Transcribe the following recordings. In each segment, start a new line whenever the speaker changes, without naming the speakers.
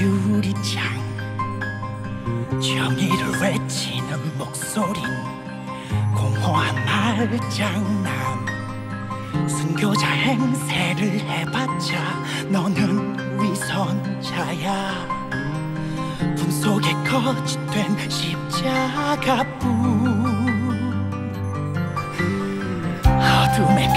유리창 정의를 외치는 목소린 공허한 말장난. 순교자 행세를 해봤자 너는 위선자야. 분속에 거짓된 십자가뿐. 어둠의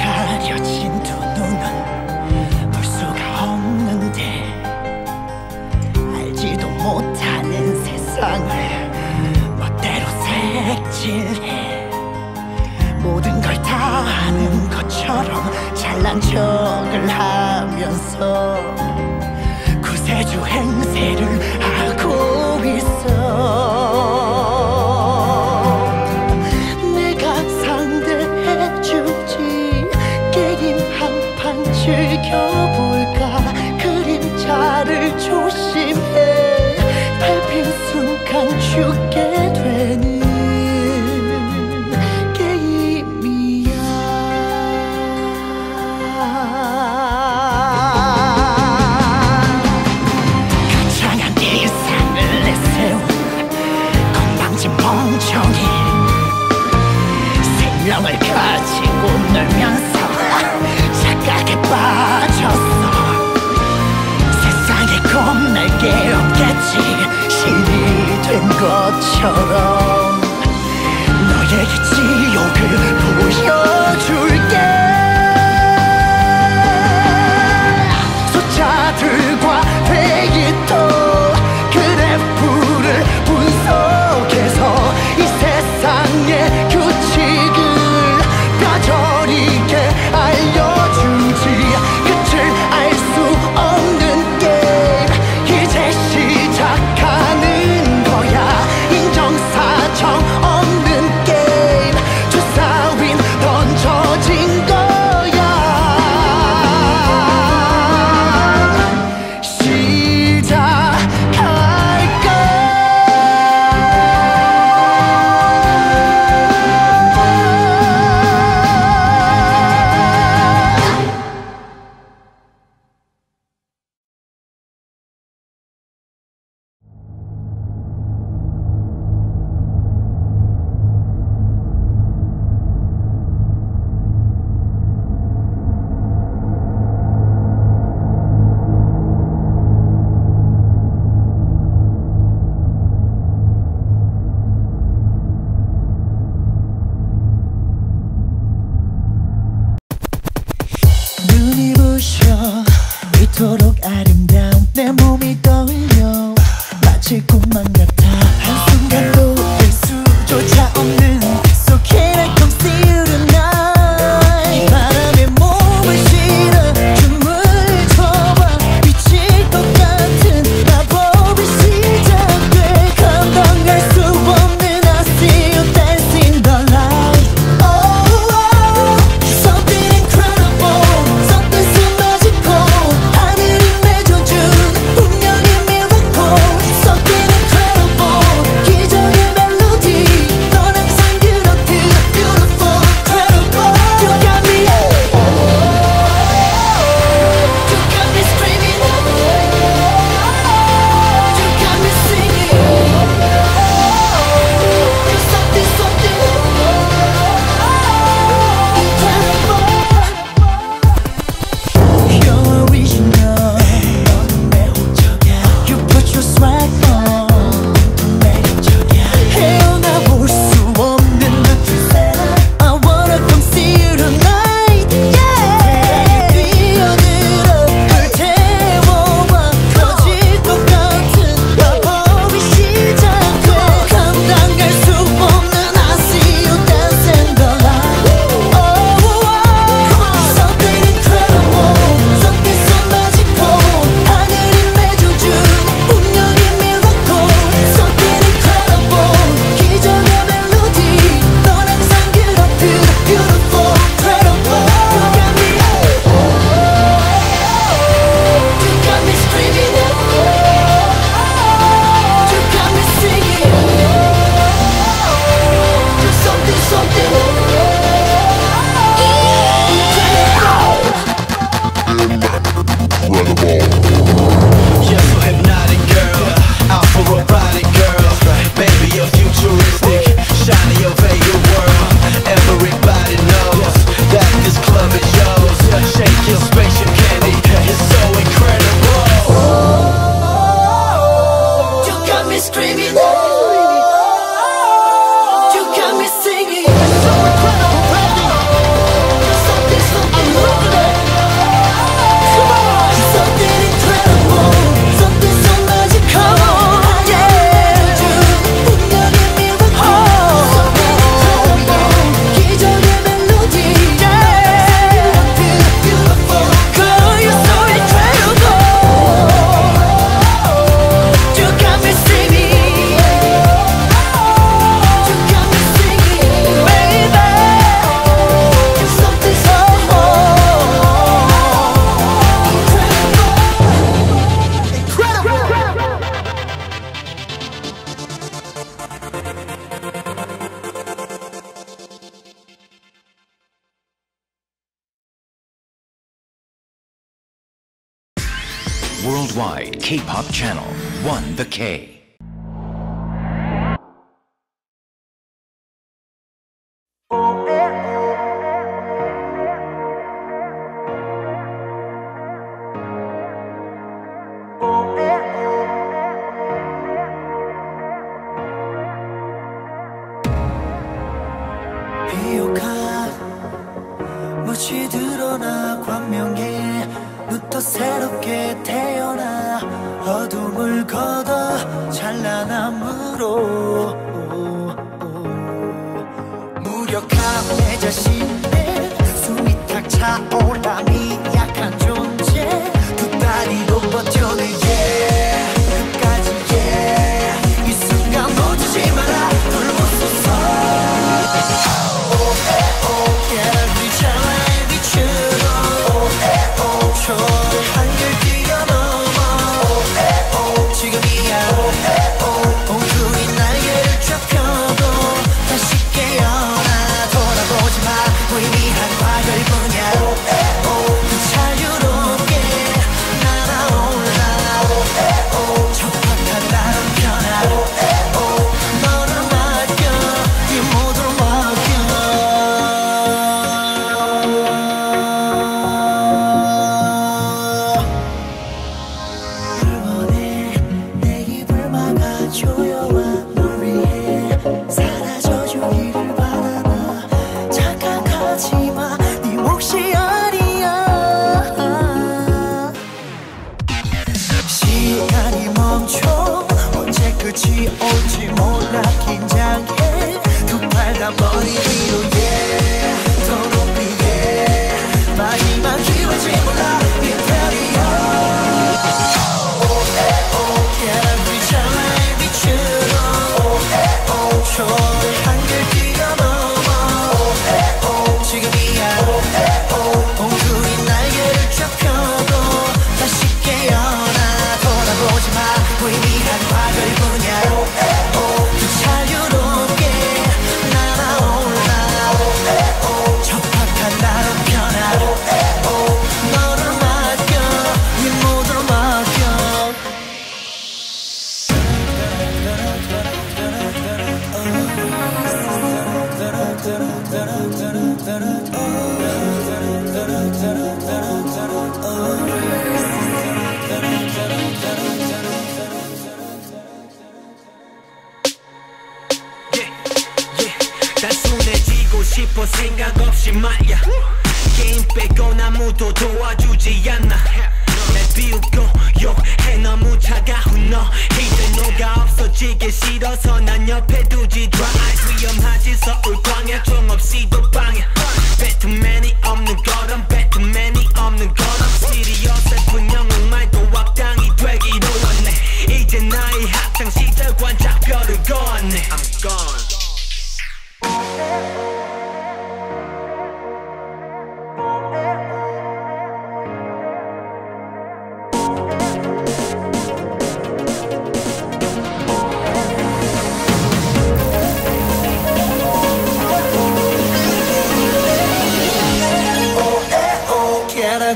사실 모든 걸 다 아는 것처럼 잘난 척을 하면서 구세주 행세를 하고 있어. 것처럼 너에게 지옥을 보여.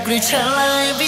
깨알그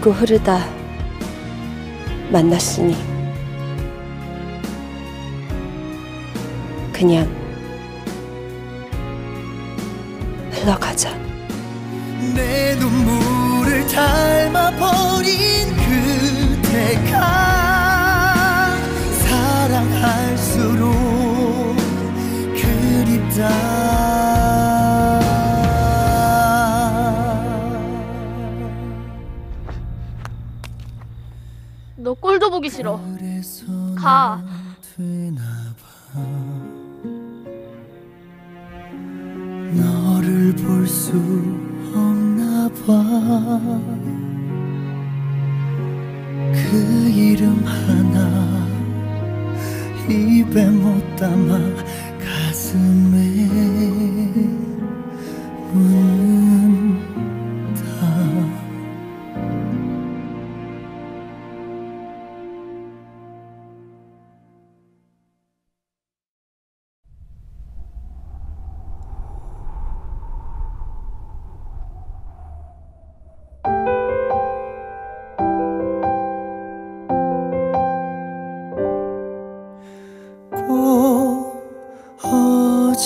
울고
흐르다 만났으니 그냥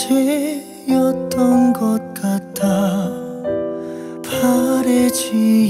어제였던 것 같아. 바래지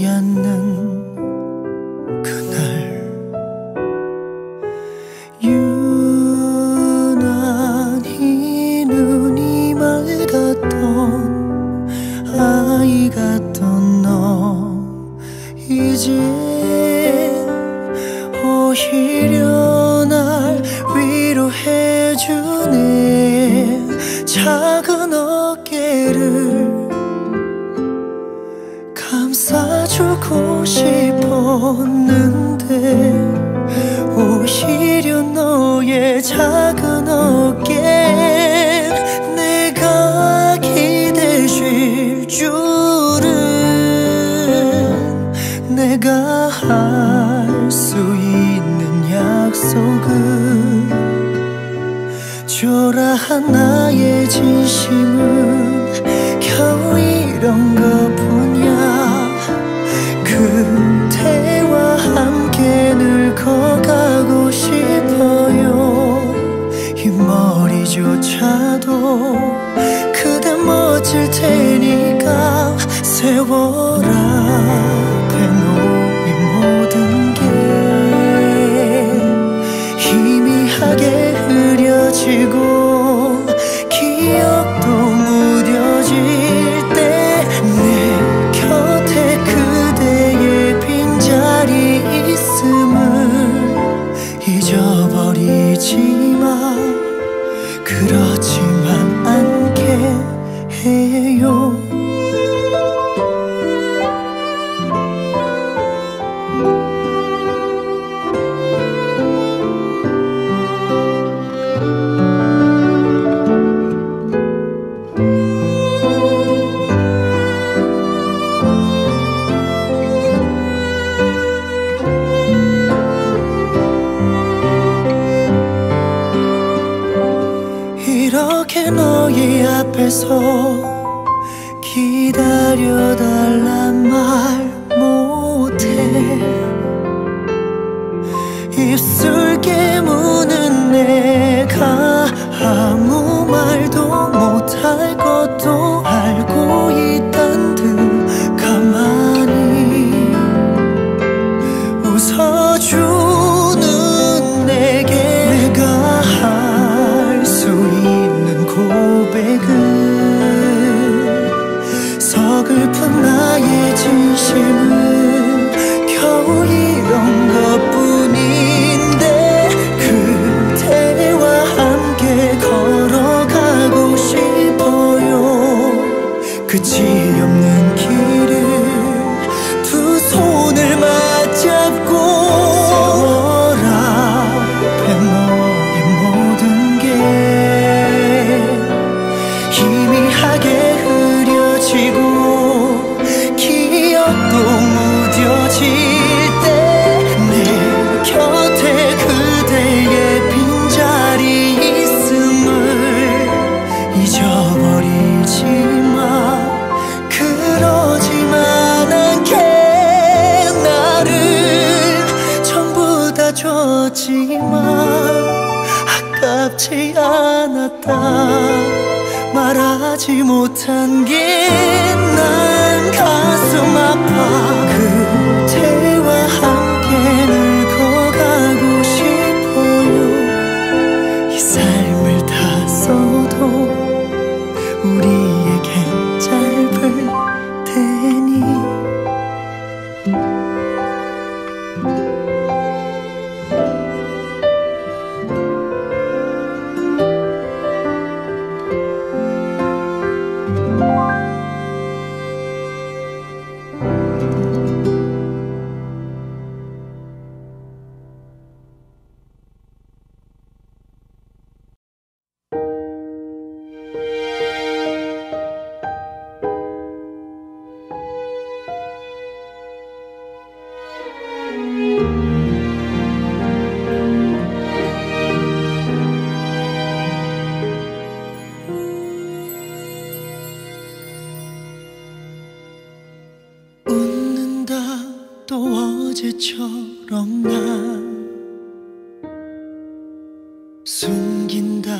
남긴다.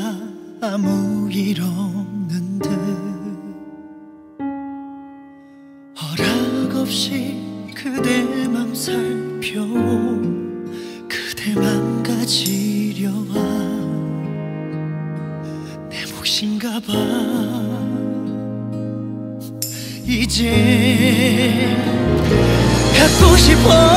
아무 일 없는 듯 허락 없이 그대 맘 살펴 그대 맘 가지려 와내 몫인가 봐. 이제 갖고 싶어.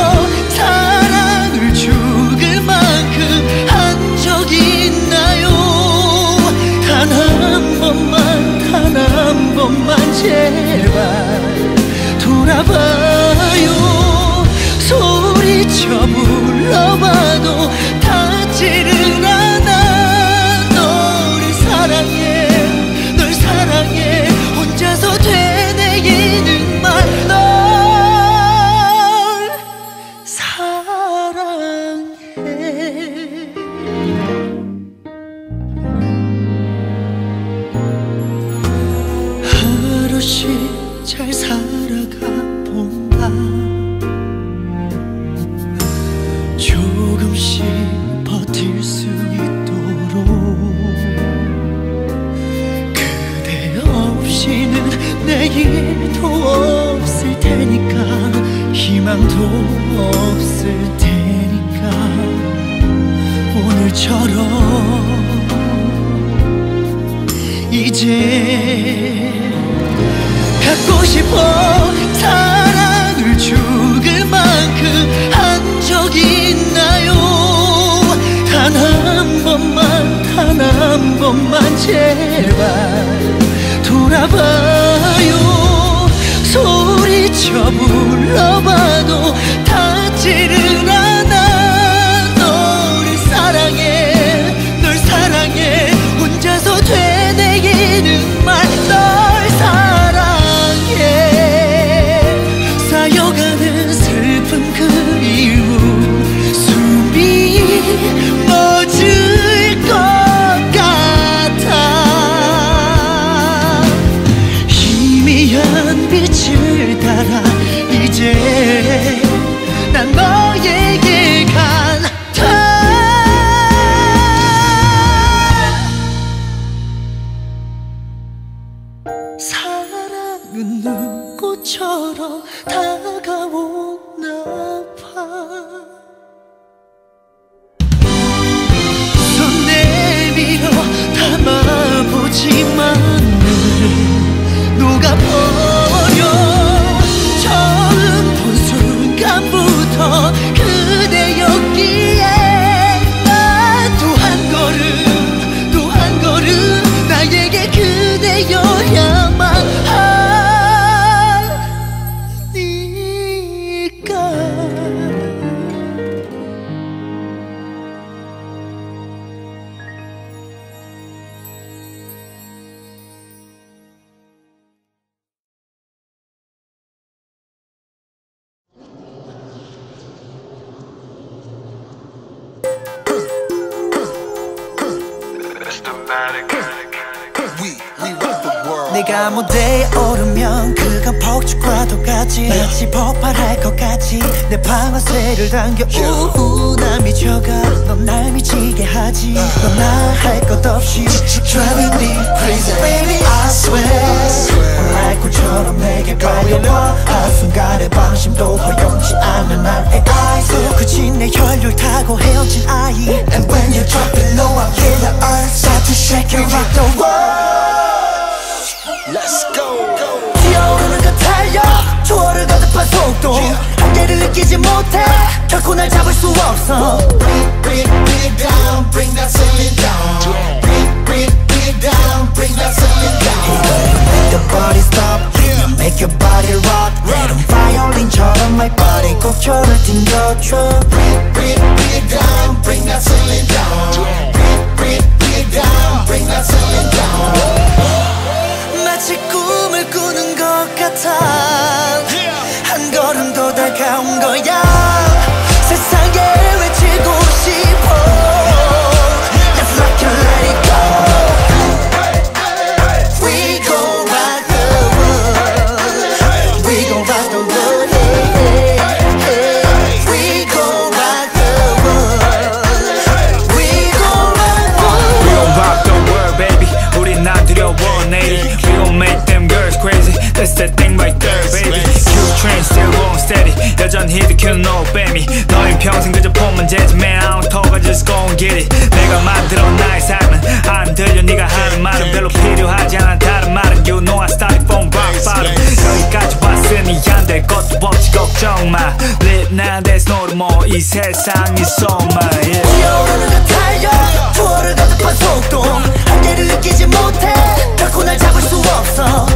That's that thing right there, baby. Q train still going steady. 여전히 느끼는 no baby. 너의 평생 그저 폼만 재지, man. I don't talk, I just gon' get it. 내가 만들어 나의 삶은 안 들려, 네가 하는 말은 별로 필요하지 않아. 다른 말은 you know I started from rock bottom. 여기까지 왔으니 안될 것도 없지, 걱정 마. Live now, there's no more. 이 세상이 소마, yeah.
뛰어오르는 그 달려 초월을 거듭한 속도 한계를 느끼지 못해 결코 날 잡을 수 없어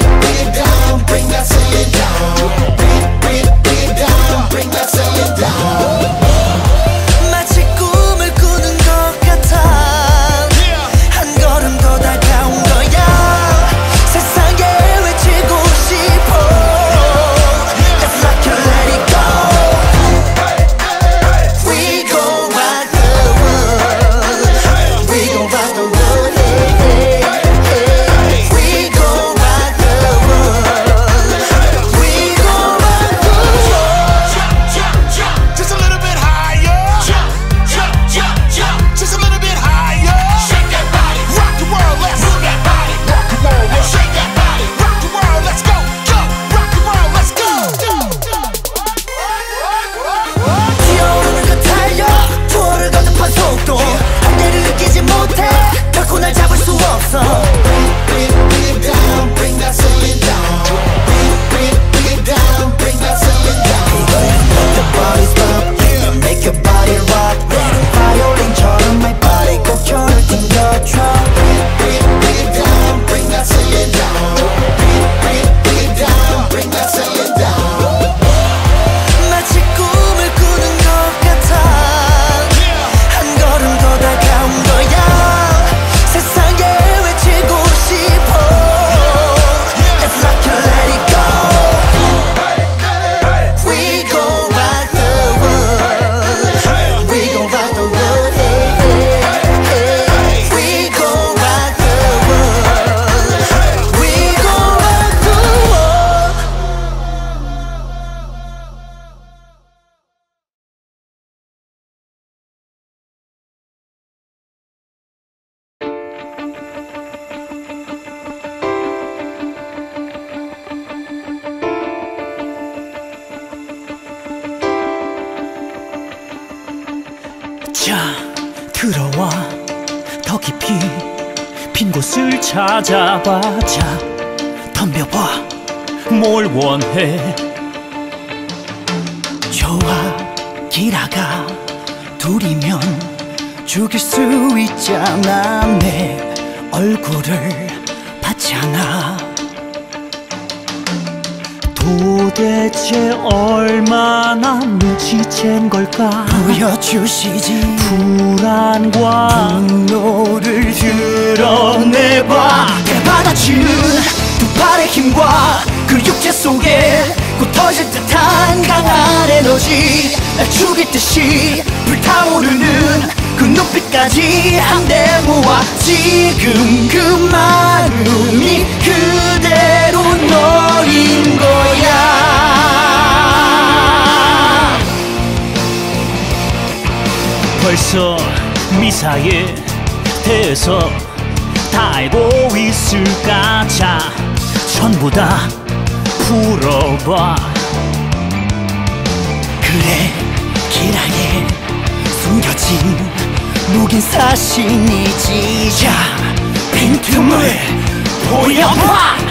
Bring, it down, bring that ceiling down. Bring, bring, bring it down, bring that
자 들어와. 더 깊이 빈 곳을 찾아봐 자. 덤벼봐. 뭘 원해? 좋아. 길아가 둘이면 죽일 수 있잖아. 내 얼굴을 봤잖아 도대체 얼마나 눈치챈 걸까?
보여주시지.
불안과
분노를
드러내봐.
대받아치는 두 팔의 힘과 그 육체 속에 곧 터질 듯한 강한 에너지. 날 죽일 듯이 불타오르는 그 눈빛까지 한데 모아 지금 그 마음이 그대 로 너인 거야.
벌써 미사에 대해서 다 알고 있을까? 자 전부 다 풀어봐.
그래 길하게 숨겨진 묵인 사신이지. 자 빈틈을 보여봐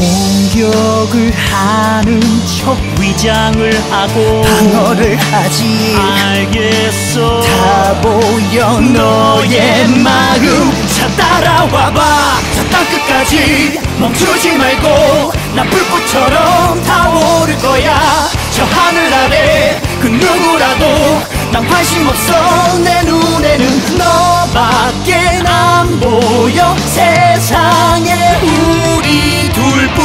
공격을 하는 척 위장을 하고
방어를 하지
알겠어.
다 보여 너의 마음. 자 따라와봐. 저 땅끝까지 멈추지 말고 나 불꽃처럼 타오를 거야. 저 하늘 아래 그 누구라도 난 관심 없어. 내 눈에는 너밖에 안 보여. 세상에 우리 둘뿐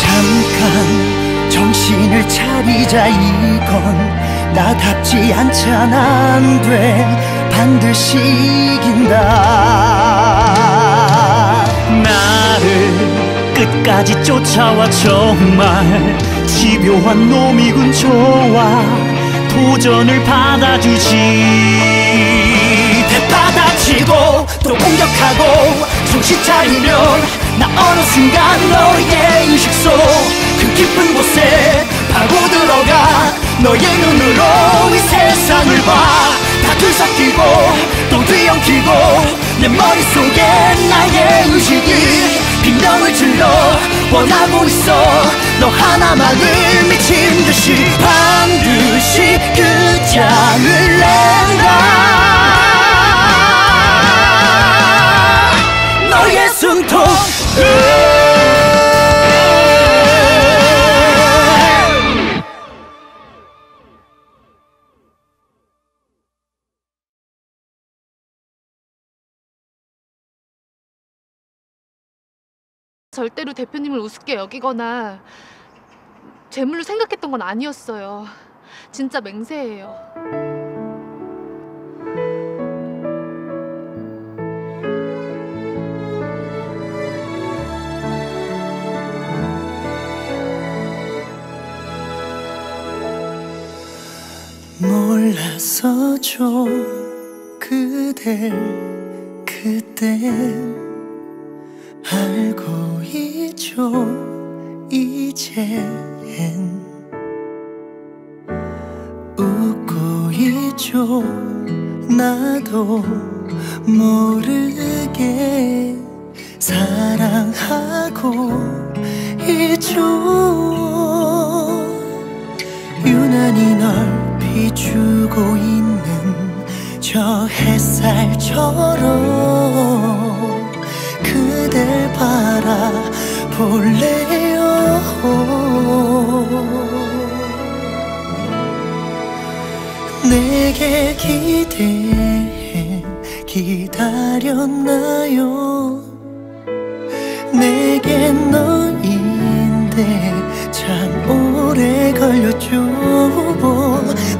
잠깐 정신을 차리자 이건 나답지 않잖아. 안돼. 반드시 이긴다.
나를 끝까지 쫓아와 정말 집요한 놈이군 좋아 도전을 받아주지.
대받아치고 또 공격하고 정신 차리면 나 어느 순간 너의 의식 속 그 깊은 곳에 파고 들어가 너의 눈으로 이 세상을 봐다 뒤섞이고 또 뒤엉키고 내 머릿속에 나의 의식이 빈병을 질러 원하고 있어. 너 하나만을 미친 듯이 반드시 그 장을 낸다 너의 숨통
절대로 대표님을 우습게 여기거나 재물로 생각했던 건 아니었어요. 진짜 맹세해요.
좀 그댈 그때 알고 있죠. 이젠 웃고 있죠. 나도 모르게 사랑하고 있죠. 유난히 널 비추고 있는 저 햇살처럼 그댈 바라볼래요? 내게 기대해 기다렸나요? 내겐 너인데 참 오래 걸렸죠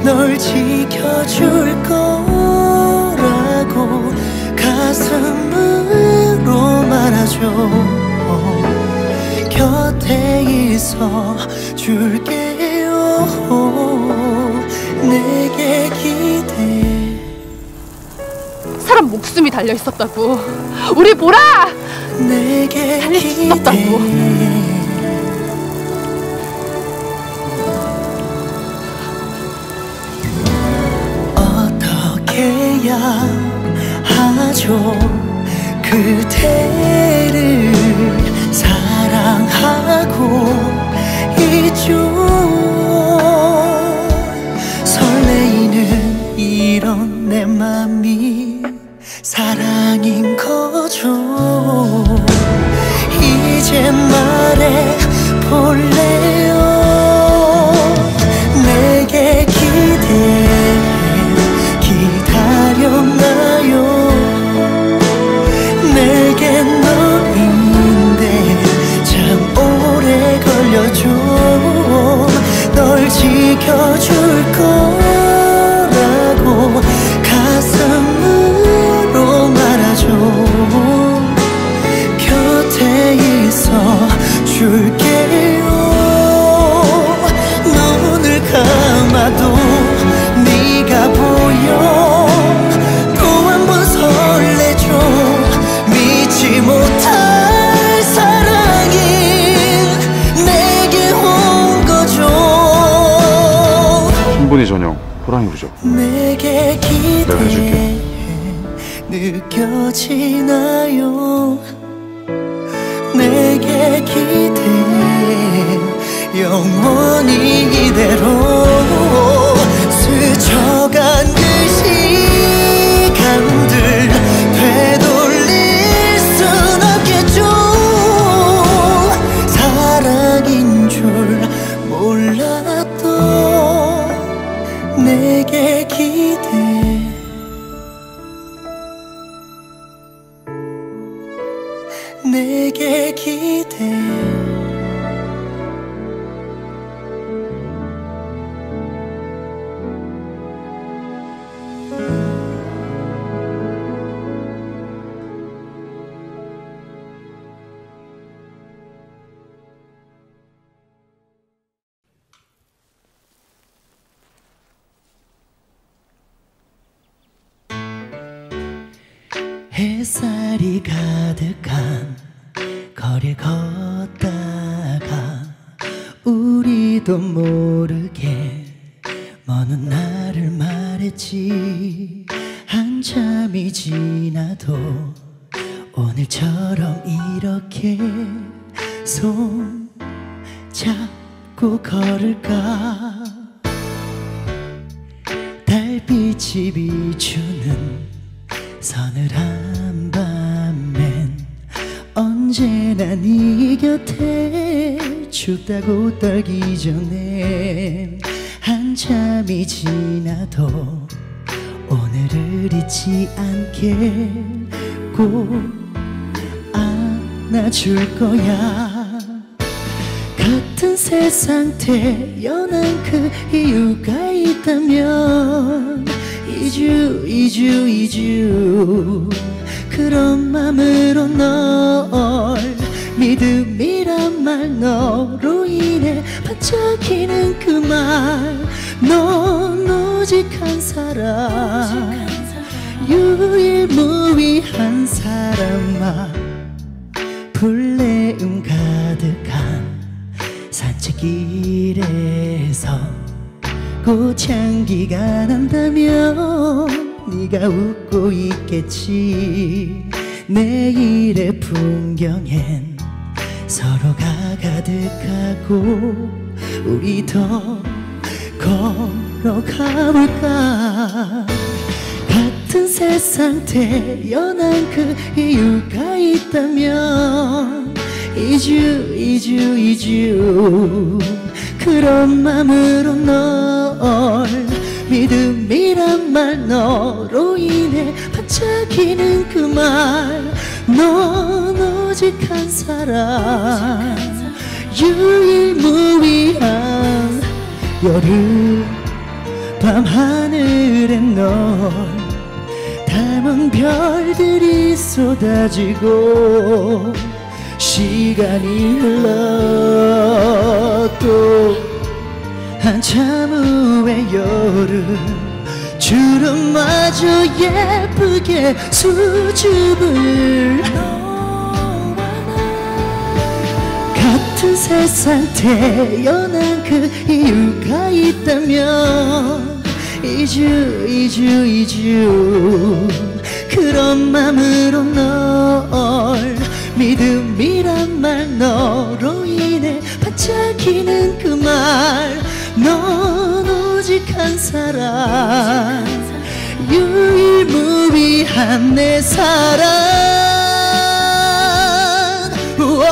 널 지켜줄 거라고 가슴으로 말하죠 곁에 있어 줄게요 내게 기대
사람 목숨이 달려 있었다고. 우리 보라! 살릴 수 있었다고.
해야 하죠. 그대를 사랑하고 있죠 느껴지나요? 내게 기대해 영원히 이대로 햇살이 가득한 거리 걷다가 우리도 모르게 먼 나를 말했지. 한참이 지나도 오늘처럼 이렇게 손 잡고 걸을까? 달빛이 비추는 서늘한 언제나 네 곁에 춥다고 떨기 전에 한참이 지나도 오늘을 잊지 않게 꼭 안아줄 거야. 같은 세상 태어난 그 이유가 있다면 이주 이주 이주 그런 맘으로 널 믿음이란 말 너로 인해 반짝이는 그 그말 넌 오직 한 사람. 유일무이한 사람아 불내음 가득한 산책길에서 꽃향기가 난다면 네가 웃고 있겠지. 내일의 풍경엔 서로가 가득하고 우리 더 걸어가 볼까? 같은 세상 태어난 그 이유가 있다면 이주 이주 이주 그런 맘으로 널 믿음이란 말 너로 인해 반짝이는 그 그말 넌 오직 한 사람 유일무이한 여름 밤 하늘엔 널 닮은 별들이 쏟아지고 시간이 흘러 또 한참 후에 여름 주름마저 예쁘게 수줍을 같은 세상 태어난 그 이유가 있다면 이주 이주 이주 그런 맘으로 널 믿음이란 말 너로 인해 반짝이는 그 그말넌 오직 한 사람 유일무이한 내 사랑. 오,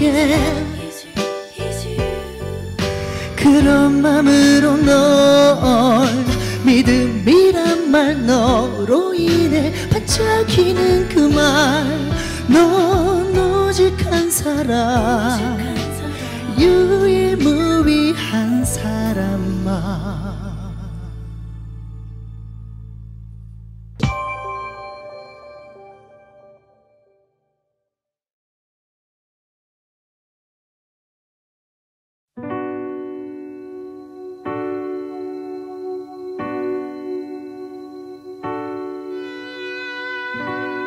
yeah. 그런 맘으로 널 믿음이란 말 너로 인해 반짝이는 그 그말넌 오직 한 사람 유일무이한 사람아.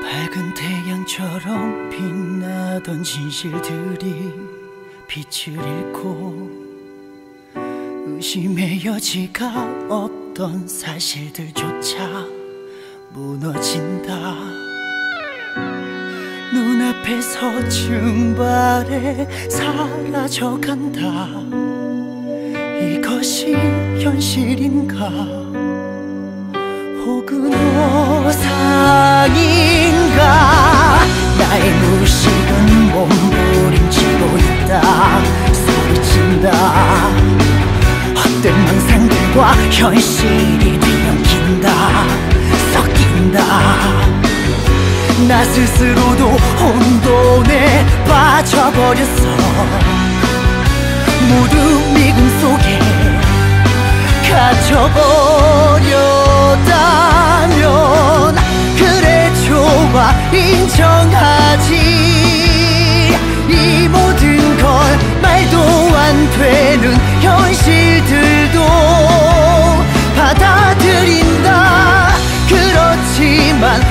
밝은 태양처럼 빛나던 진실들이 빛을 잃고 의심의 여지가 없던 사실들조차 무너진다. 눈앞에서 증발해 사라져간다. 이것이 현실인가? 혹은 오상인가? 나의 무식은 몸 있다 소리친다. 헛된 망상들과 현실이 뒤엉킨다. 섞인다. 나 스스로도 혼돈에 빠져버렸어. 모두 미궁 속에 갇혀버렸다면 그래 좋아 인정하지. 이 모든 안 되는 현실들도 받아들인다. 그렇지만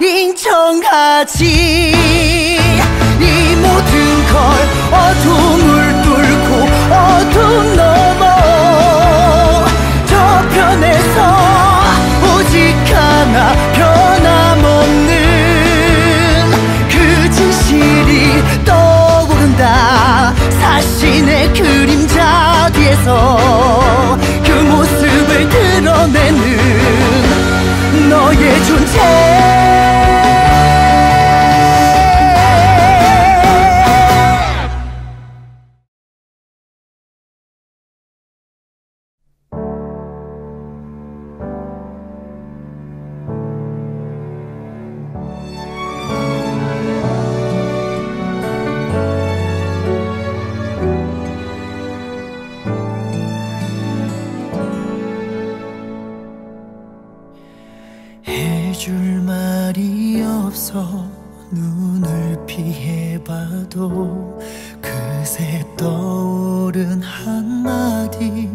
인정하지. 이 모든 걸 어둠을 뚫고 어둠 넘어 저편에서 오직 하나 변함없는 그 진실이 떠오른다. 사신의 그림자 뒤에서 그 모습을 드러내는 너의 존재 해봐도 그새 떠오른 한마디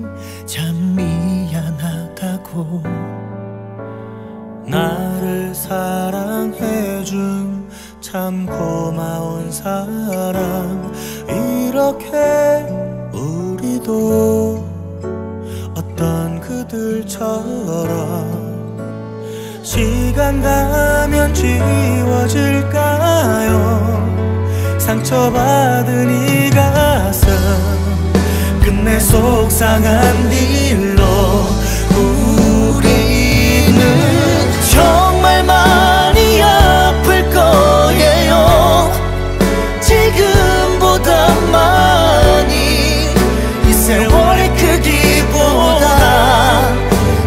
참 미안하다고.
나를 사랑해준 참 고마운 사람 이렇게 우리도 어떤 그들처럼 시간 가면 지워질까요 상처받은 이 가슴. 끝내 속상한 일로 우리는 정말 많이 아플 거예요. 지금보다 많이 이 세월의 크기보다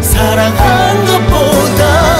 사랑한 것보다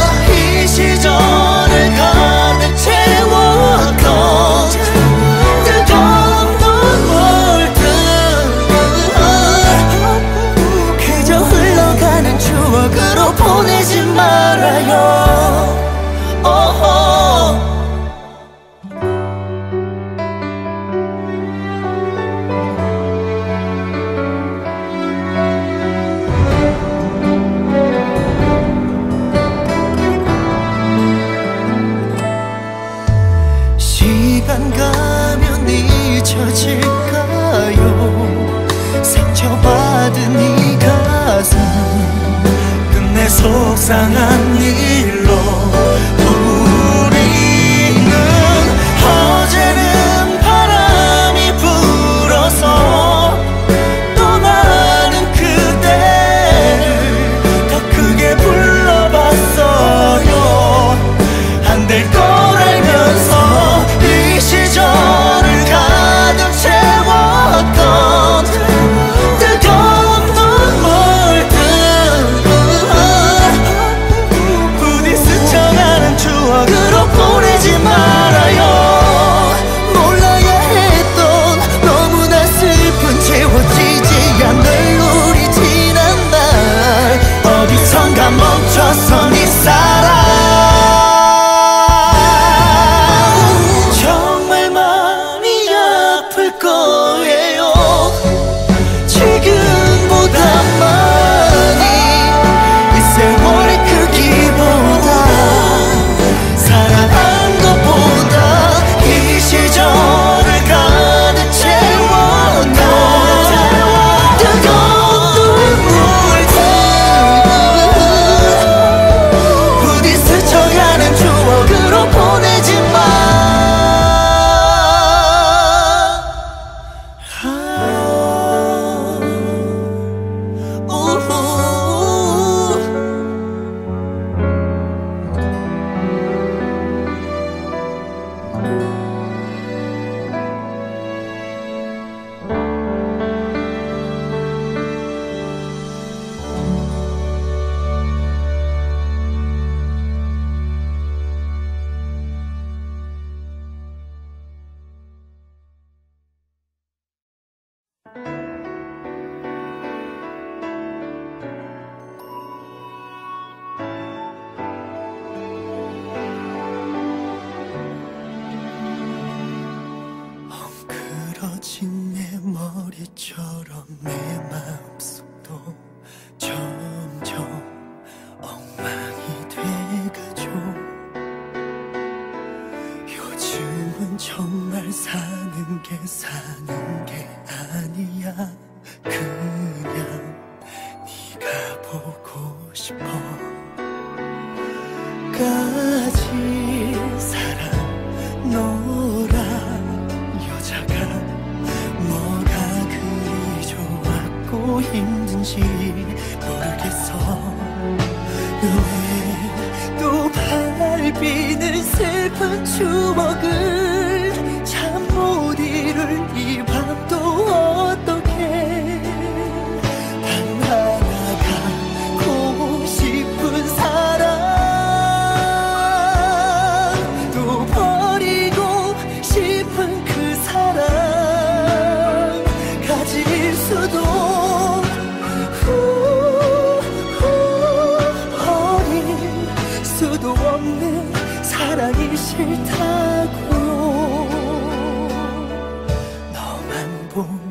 상한 아 너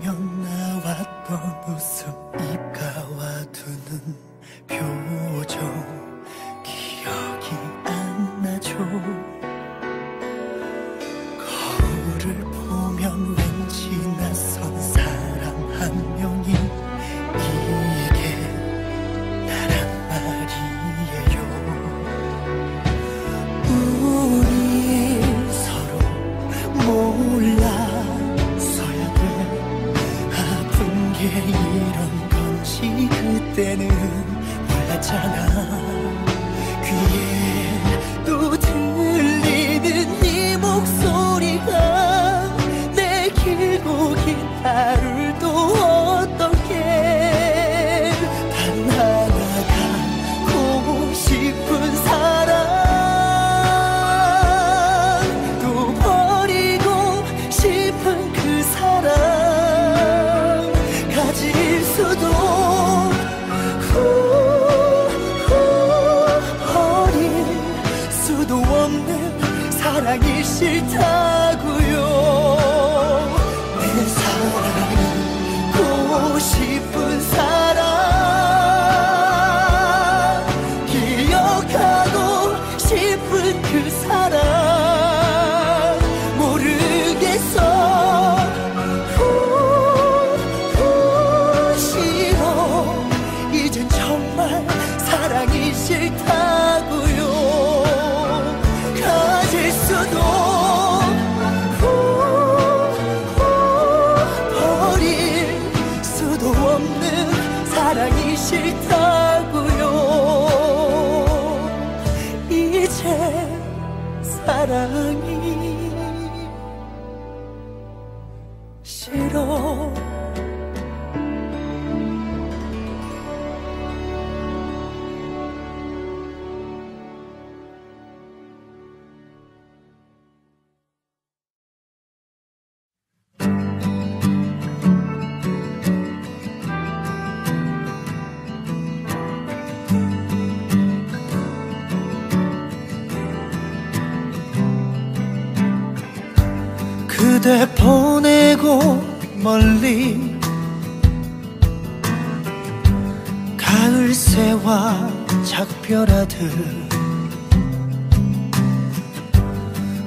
새와 작별하듯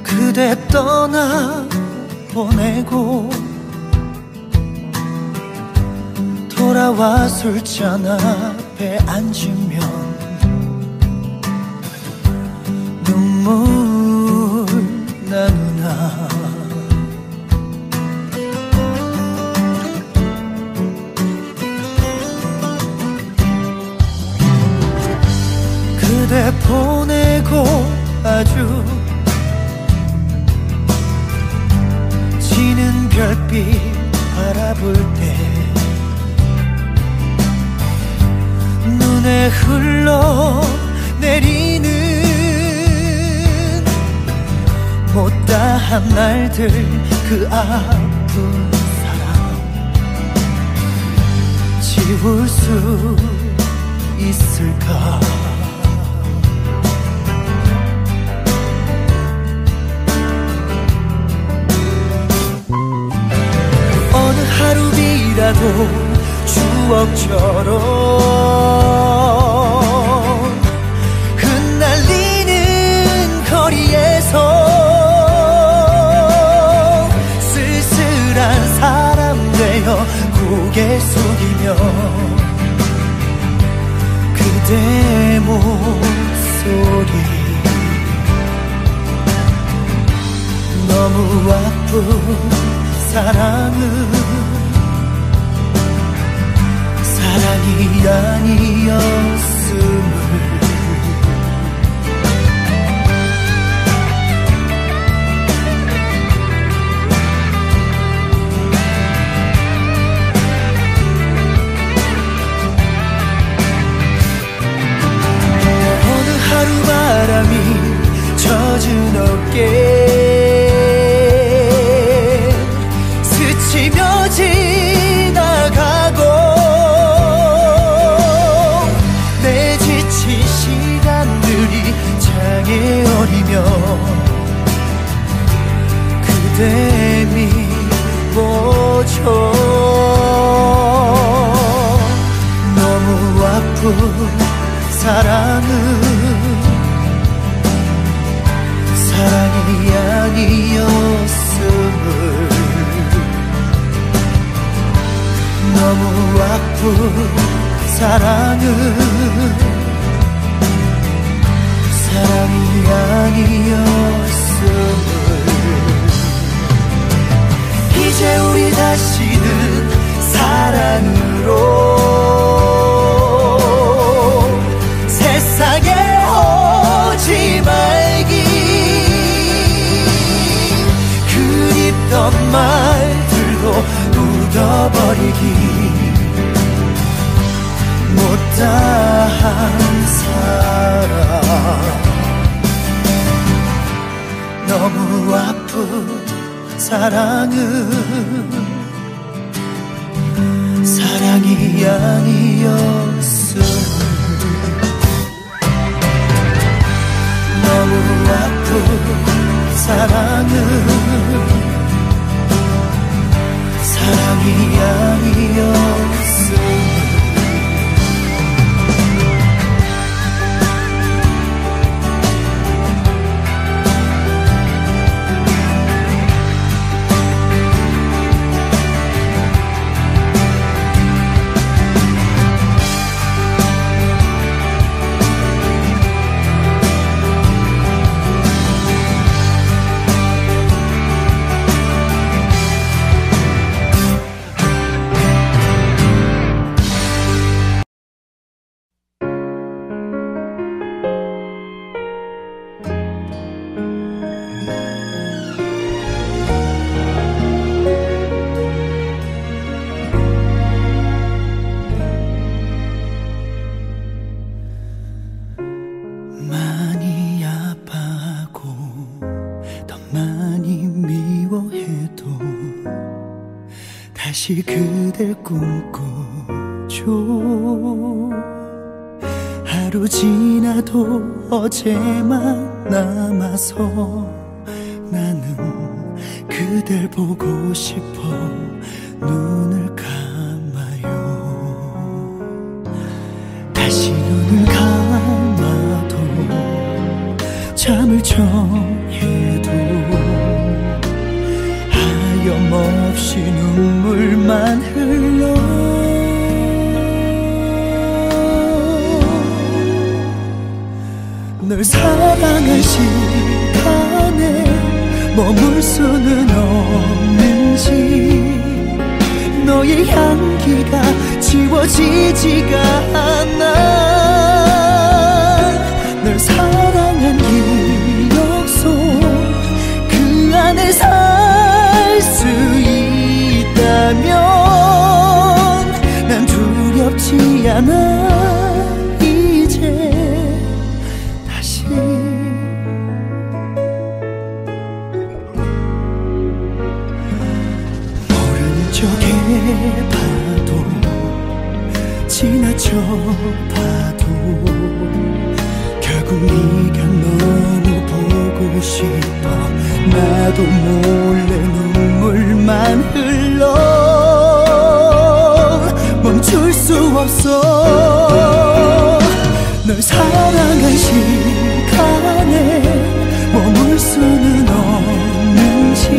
그대 떠나 보내고 돌아와 술잔 앞에 앉으면 눈물 나누나 보내고 아주 지는 별빛 바라볼 때 눈에 흘러 내리는 못다한 날들 그 아픈 사랑 지울 수 있을까 하루비라도 추억처럼 흩날리는 거리에서 쓸쓸한 사람 되어 고개 숙이며 그대 목소리 너무 아픈 사랑은 사랑이 아니었음을. 어느 하루 바람이 젖은 어깨 사랑은 어제만 남아서 나는 그댈 보고 싶어 눈을 감아요. 다시 눈을 감아도 잠을 청 사랑한 시간에 머물 수는 없는지 너의 향기가 지워지지가 않아 널 사랑한 기억 속 그 안에 살 수 있다면 난 두렵지 않아 나도 몰래 눈물만 흘러 멈출 수 없어. 널 사랑한 시간에 머물 수는 없는지.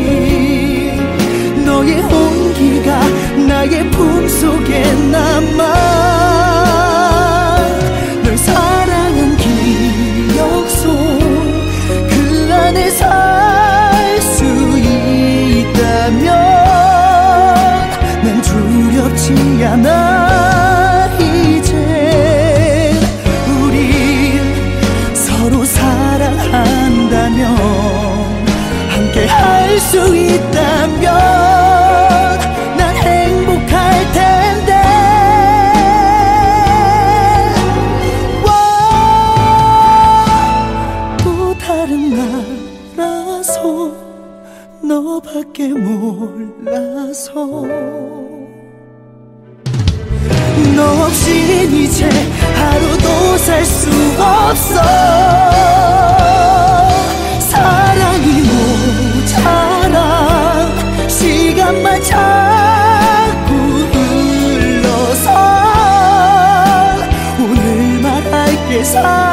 너의 온기가 나의 품속에 남아 두렵 살 수 없어. 사랑이 모자라. 시간만 자꾸 흘러서 오늘 말할게 사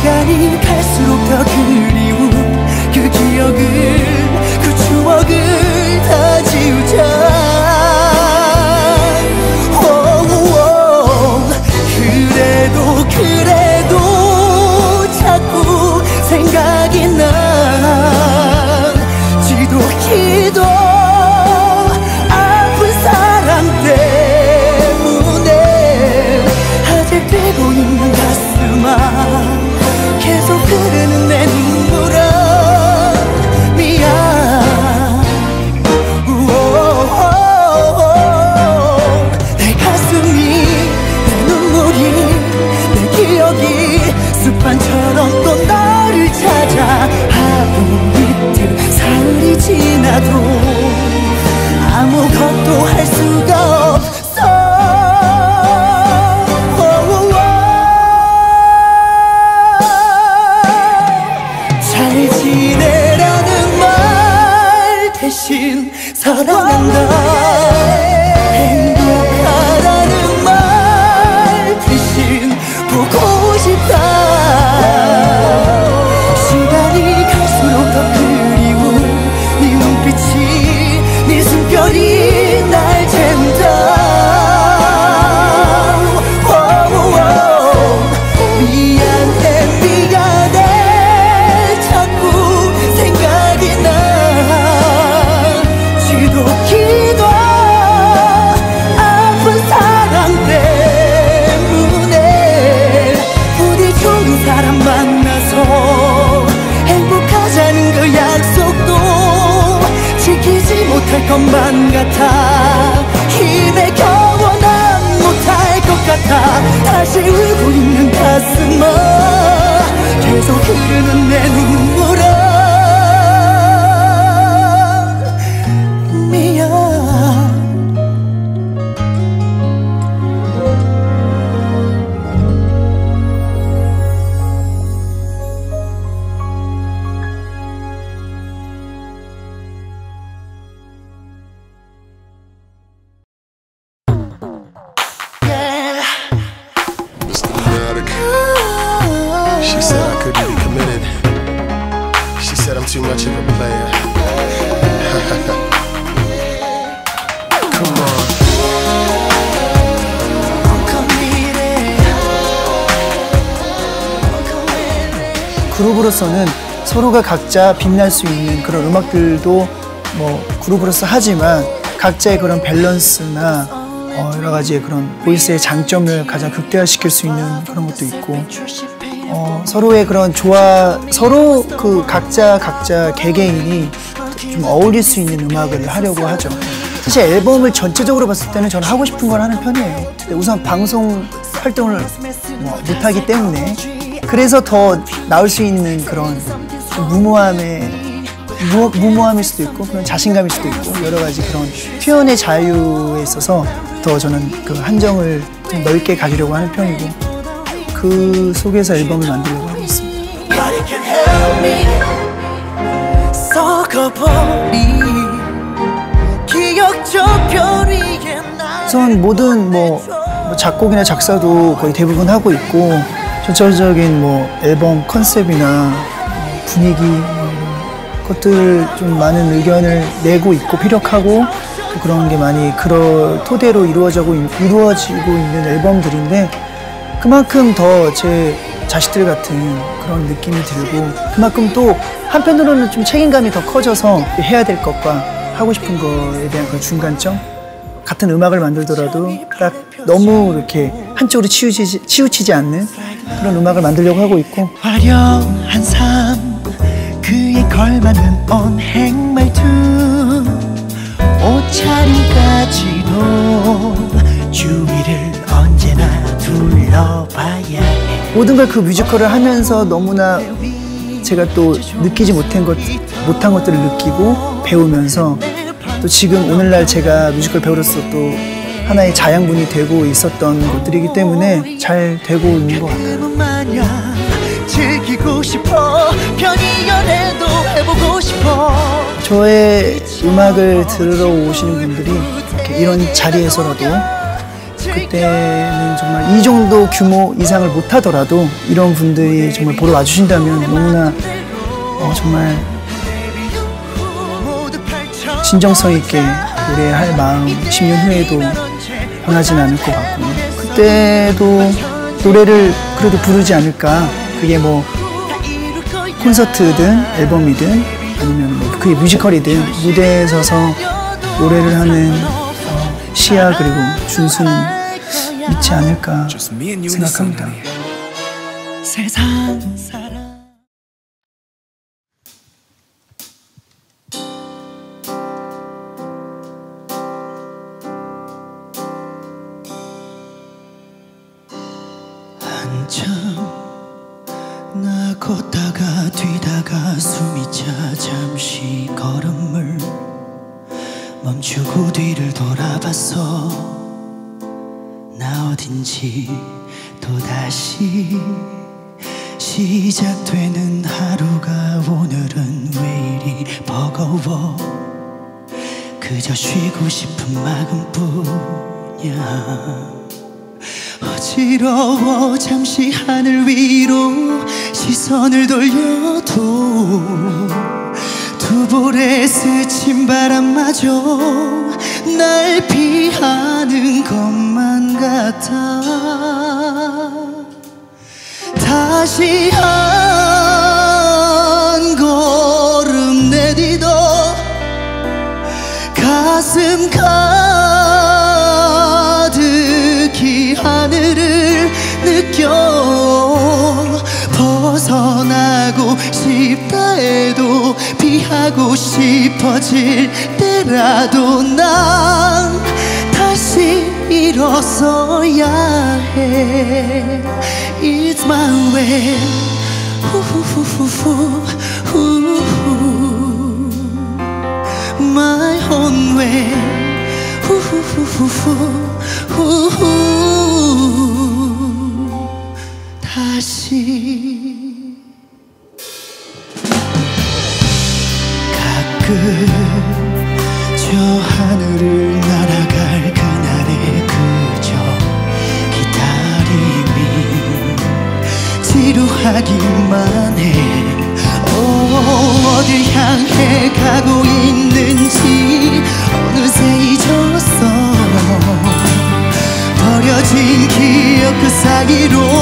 시간이 갈수록 더 그리운 그 기억을 그 추억을 다 지우자 못할 것만 같아. 힘에 겨워 난 못할 것 같아. 다시 울고 있는 가슴아 계속 흐르는 내 눈물
committed. She said I'm too much of a player. Come on.
그룹으로서는 서로가 각자 빛날 수 있는 그런 음악들도 뭐 그룹으로서 하지만 각자의 그런 밸런스나 어, 여러 가지의 그런 보이스의 장점을 가장 극대화시킬 수 있는 그런 것도 있고 어, 서로의 그런 좋아 서로 그 각자 각자 개개인이 좀 어울릴 수 있는 음악을 하려고 하죠. 사실 앨범을 전체적으로 봤을 때는 저는 하고 싶은 걸 하는 편이에요. 근데 우선 방송 활동을 뭐 못하기 때문에 그래서 더 나올 수 있는 그런 좀 무모함의 무, 무모함일 수도 있고 그런 자신감일 수도 있고 여러 가지 그런 표현의 자유에 있어서 더 저는 그 한정을 좀 넓게 가지려고 하는 편이고 그 속에서 앨범을 만들려고 하고 있습니다. 우선 모든 뭐, 뭐 작곡이나 작사도 거의 대부분 하고 있고 전체적인 뭐 앨범 컨셉이나 분위기 것들 좀 많은 의견을 내고 있고 피력하고 또 그런 게 많이 그런 토대로 이루어지고 있- 이루어지고 있는 앨범들인데 그만큼 더 제 자식들 같은 그런 느낌이 들고 그만큼 또 한편으로는 좀 책임감이 더 커져서 해야 될 것과 하고 싶은 거에 대한 그 중간점? 같은 음악을 만들더라도 딱 너무 이렇게 한쪽으로 치우치지, 치우치지 않는 그런 음악을 만들려고 하고 있고.
화려한 삶 그에 걸맞는 언행 말투 옷차림까지도 주위를 언제나 둘러봐야 해.
모든 걸 그 뮤지컬을 하면서 너무나 제가 또 느끼지 못한 것 못한 것들을 느끼고 배우면서 또 지금 오늘날 제가 뮤지컬 배우로서 또 하나의 자양분이 되고 있었던 것들이기 때문에 잘 되고 있는 것 같아요.
저의 음악을 들으러 오시는 분들이 이런 자리에서라도 그때는 정말 이 정도 규모 이상을 못하더라도 이런 분들이 정말 보러 와주신다면 너무나 어, 정말 진정성 있게 노래할 마음 10년 후에도 변하진 않을 것 같고요. 그때도 노래를 그래도 부르지 않을까. 그게 뭐 콘서트든 앨범이든 아니면 뭐 그게 뮤지컬이든 무대에 서서 노래를 하는 어, 시야 그리고 준수는 있지 않을까 생각합니다.
세상. 싶어질 때라도 난 다시 일어서야 해 It's my way 후후후후후 후후 My own way 후후후후후 후후 agi you.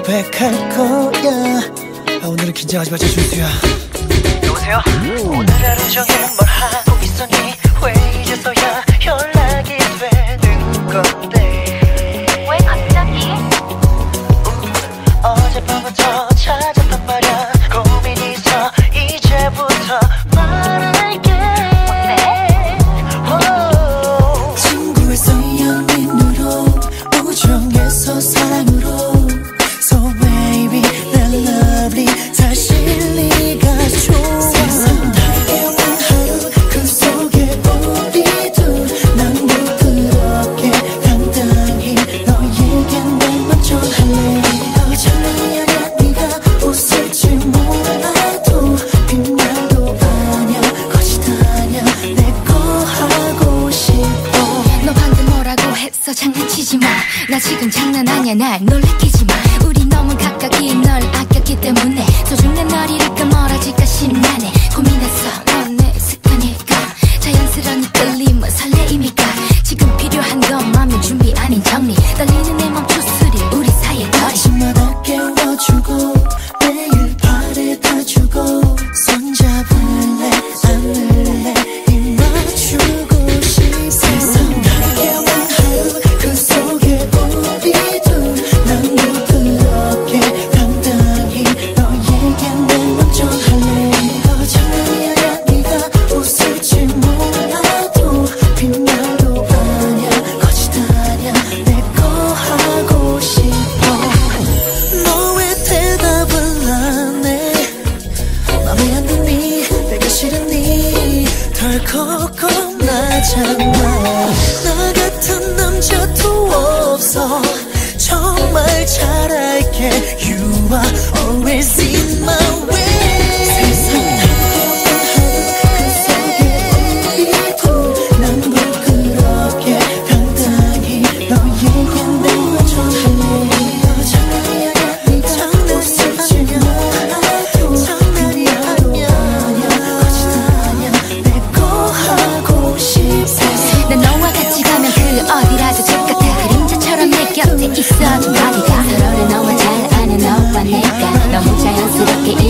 고백할 거야. 아, 오늘은 긴장하지 말자 준수야.
여보세요? 음. 오늘 하루 종일 뭘 하고 있었니? 왜 이제서야
Da mucha ansiedad que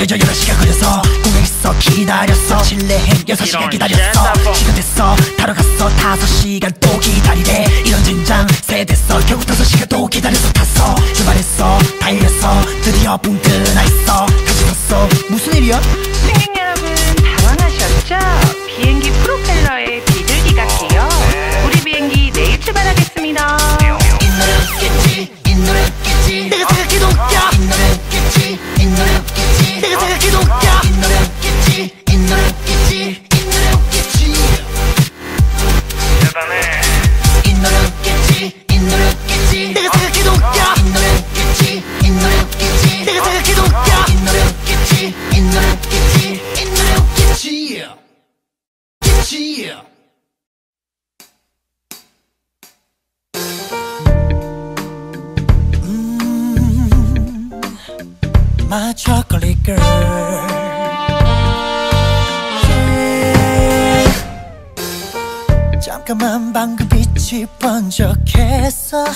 여여
여섯 시간 걸려서 공항에서 기다렸어. 실내행 6시간 기다렸어. 시간 됐어. 타러 갔어. 5시간 또 기다리래. 이런 진장 세 됐어. 결국 5시간 또 기다려서 탔어. 출발했어. 달렸어. 드디어 붕 뜨나 있어. 다시 탔어. 무슨 일이야?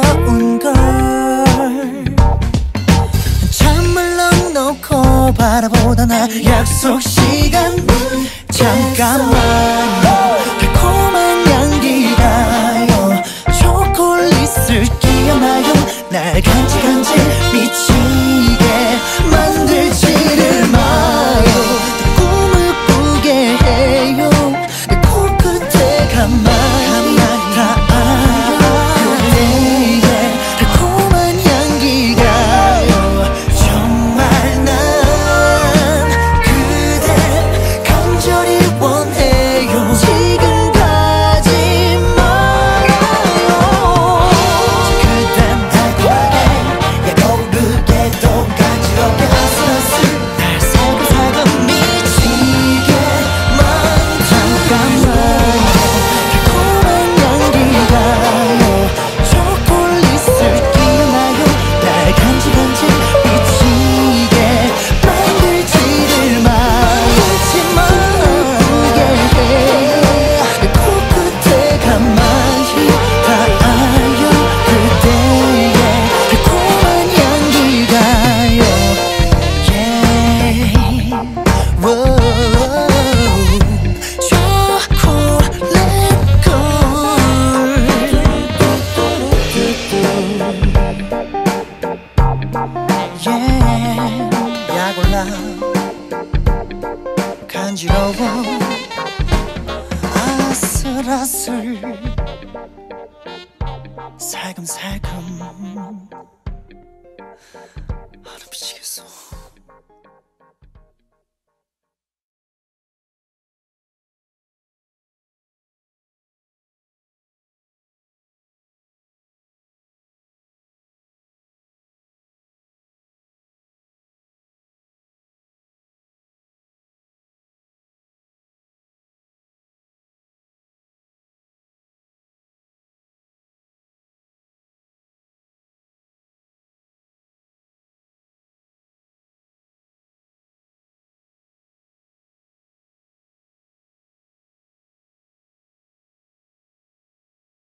두려운 걸 잠을 넣어놓고 바라보다 나 약속 시간 잠깐만.